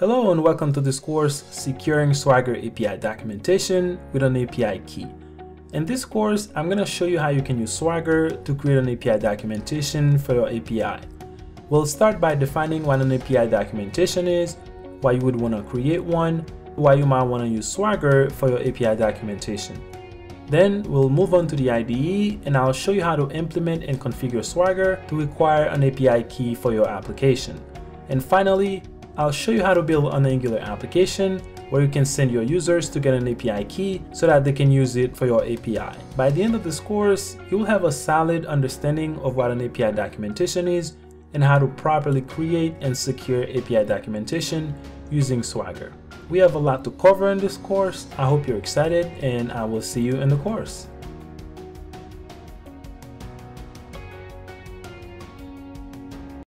Hello and welcome to this course, Securing Swagger API Documentation with an API Key. In this course, I'm going to show you how you can use Swagger to create an API documentation for your API. We'll start by defining what an API documentation is, why you would want to create one, why you might want to use Swagger for your API documentation. Then we'll move on to the IDE and I'll show you how to implement and configure Swagger to require an API key for your application. And finally, I'll show you how to build an Angular application where you can send your users to get an API key so that they can use it for your API. By the end of this course, you'll have a solid understanding of what an API documentation is and how to properly create and secure API documentation using Swagger. We have a lot to cover in this course. I hope you're excited and I will see you in the course.